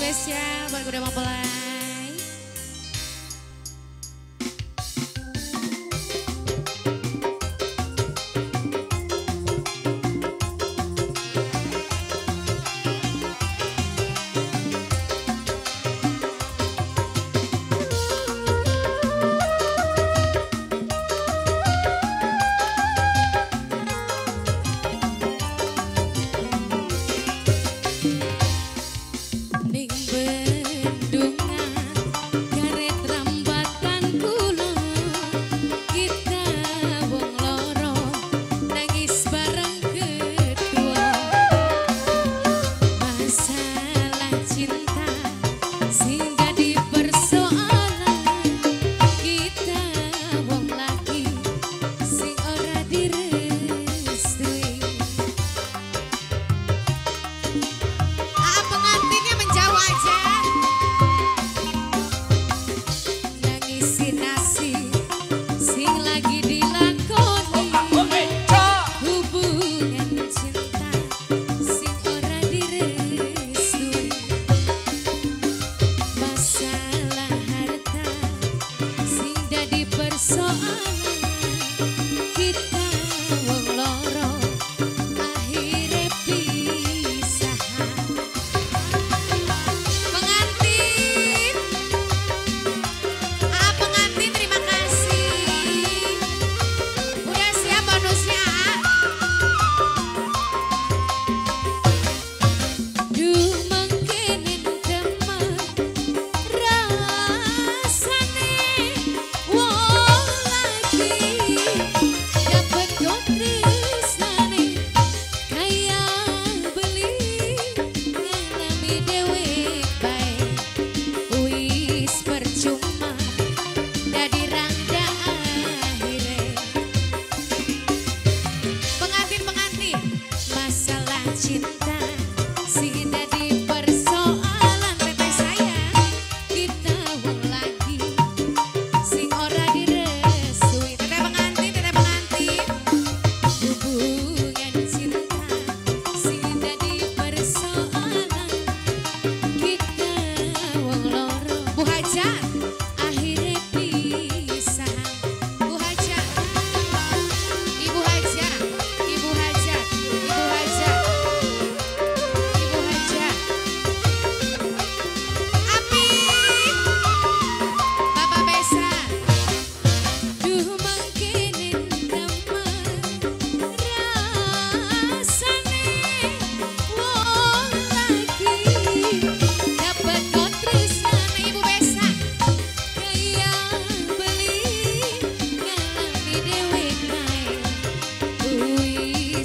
spesial buat kuda See So